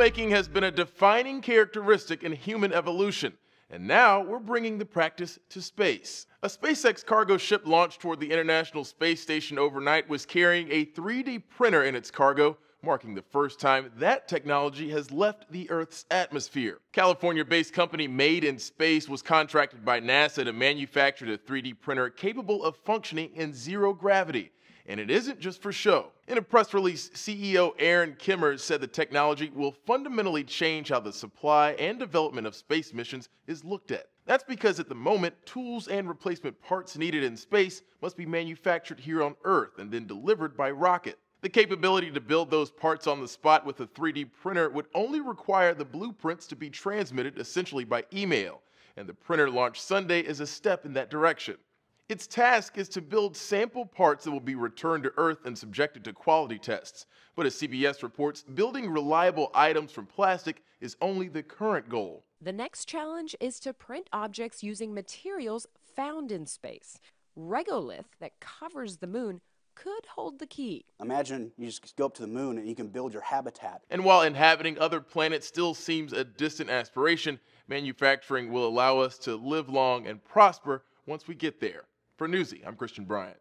making has been a defining characteristic in human evolution, and now we're bringing the practice to space. A SpaceX cargo ship launched toward the International Space Station overnight was carrying a 3D printer in its cargo, marking the first time that technology has left the Earth's atmosphere. California based company Made in Space was contracted by NASA to manufacture the 3D printer capable of functioning in zero gravity and it isn't just for show. In a press release, CEO Aaron Kemmer said the technology will fundamentally change how the supply and development of space missions is looked at. That's because at the moment, tools and replacement parts needed in space must be manufactured here on Earth and then delivered by rocket. The capability to build those parts on the spot with a 3D printer would only require the blueprints to be transmitted essentially by email, and the printer launch Sunday is a step in that direction. Its task is to build sample parts that will be returned to Earth and subjected to quality tests. But as CBS reports, building reliable items from plastic is only the current goal. The next challenge is to print objects using materials found in space. Regolith, that covers the moon, could hold the key. Imagine you just go up to the moon and you can build your habitat. And while inhabiting other planets still seems a distant aspiration, manufacturing will allow us to live long and prosper once we get there. For Newsy, I'm Christian Bryant.